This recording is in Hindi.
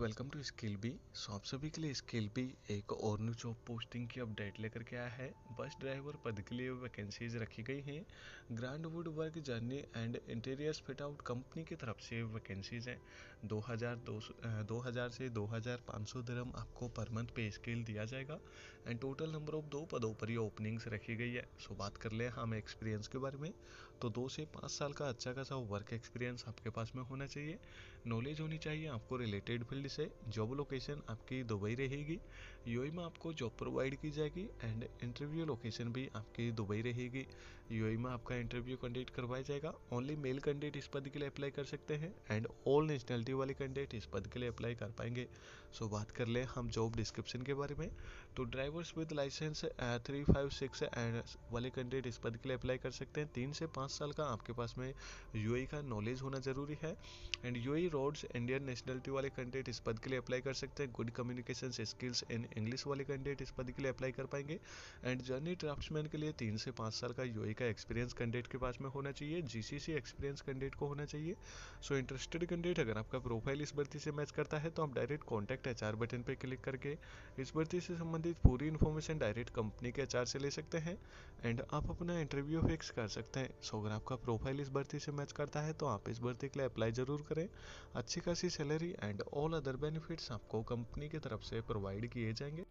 To skill B. सो आप सभी के लिए स्किल बी एक और न्यू जॉब पोस्टिंग की अपडेट लेकर के आया है। बस ड्राइवर पद के लिए वैकेंसीज रखी गई हैं। Grand wood work journey and interiors fit out company की तरफ़ से वैकेंसीज हैं। 2000 दो हज़ार से 2500 दरम आपको पर मंथ पे स्केल दिया जाएगा। एंड टोटल नंबर ऑफ़ दो पदों पर ये ओपनिंग्स रखी गई है। सो बात कर ले हम एक्सपीरियंस के बारे में। तो दो से पाँच साल का अच्छा खासा वर्क एक्सपीरियंस आपके पास में होना चाहिए। नॉलेज होनी चाहिए, आपको रिलेटेड फ़ील्ड से जॉब लोकेशन आपकी दुबई रहेगी। यूएई में आपको जॉब प्रोवाइड की जाएगी एंड इंटरव्यू लोकेशन भी आपकी दुबई रहेगी। यूएई में आपका इंटरव्यू कंडक्ट करवाया जाएगा। ओनली मेल कैंडिडेट इस पद के लिए अप्लाई कर सकते हैं एंड ऑल नेशनलिटी वाले कैंडिडेट इस पद के लिए अप्लाई कर पाएँगे। सो so, बात कर ले हम जॉब डिस्क्रिप्शन के बारे में। तो drivers with licence three five six and वाले कैंडिडेट इस पद के लिए अप्लाई कर सकते हैं। तीन से पाँच साल का आपके पास में यूएई का नॉलेज होना ज़रूरी है। And UAE roads Indian nationality वाले कैंडिडेट इस पद के लिए अप्लाई कर सकते हैं। Good communication skills in English वाले कैंडिडेट इस पद के लिए अप्लाई कर पाएँगे। एंड जर्नी ड्राफ्ट्समैन के लिए तीन से पाँच साल का यूएई का एक्सपीरियंस कैंडिडेट के पास में होना चाहिए। जीसीसी एक्सपीरियंस कैंडिडेट को होना चाहिए। सो इंटरेस्टेड कैंडिडेट अगर आपका प्रोफ़ाइल इस भर्ती से मैच करता है तो आप डायरेक्ट कॉन्टैक्ट एच बटन पर क्लिक करके इस भर्ती से संबंधित पूरी इन्फॉर्मेशन डायरेक्ट कंपनी के एच से ले सकते हैं। एंड आप अपना इंटरव्यू फिक्स कर सकते हैं। सो अगर आपका प्रोफ़ाइल इस भर्ती से मैच करता है तो आप इस भर्ती के लिए अप्लाई ज़रूर करें। अच्छी खासी salary and all other benefits आपको कंपनी की तरफ़ से प्रोवाइड किए जाएँगे।